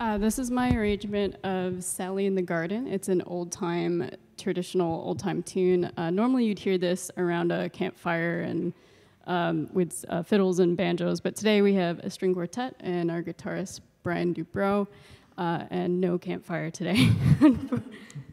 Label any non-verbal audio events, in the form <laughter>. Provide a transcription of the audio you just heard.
Uh, this is my arrangement of Sally in the Garden. It's an old time, traditional old time tune. Uh, normally you'd hear this around a campfire and um, with uh, fiddles and banjos, but today we have a string quartet and our guitarist Bryan Dubrow, uh, and no campfire today. <laughs>